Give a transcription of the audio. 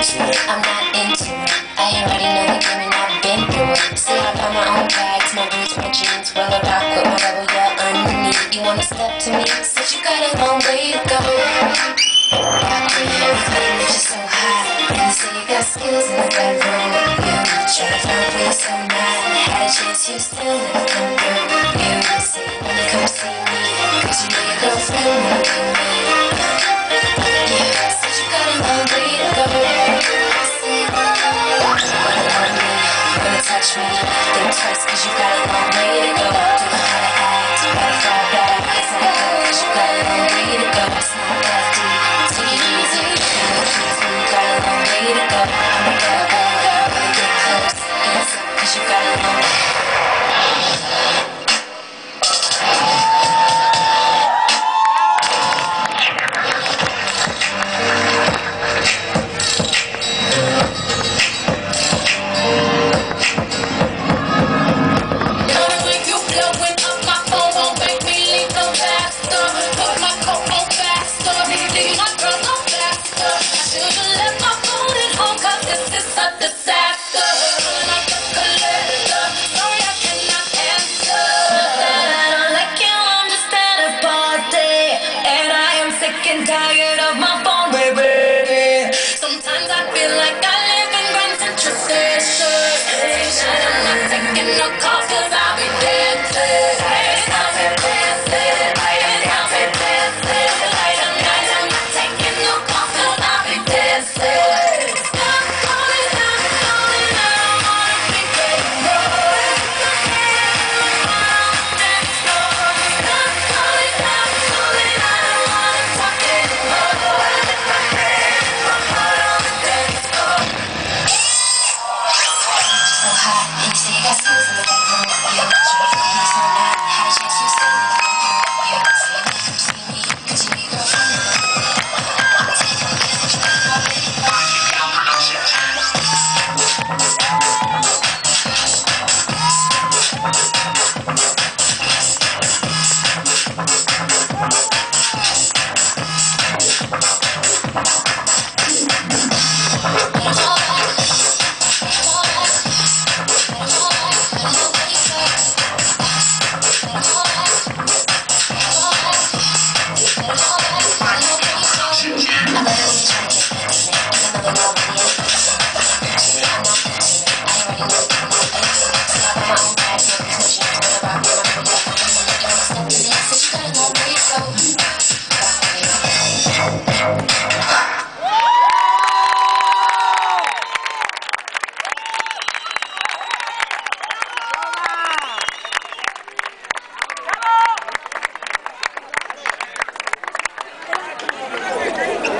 into it. I'm not into it. I already know the game and I've been through it. See, I got my own bags, my boots, my jeans. Will I rock with my rebel, yeah, underneath. You wanna step to me? Said you got a long way to go. Rock me, just so hot. And you say you got skills in the bedroom. You try to find me so mad. Had a chance, you still never come through. You say wanna come see me. Cause you know your girlfriend twice cause you got a long way to go. To act, you got a long way to go. It's not that deep, take it easy. Me, you got a long way to go. I'm get close. You got sick tired of my so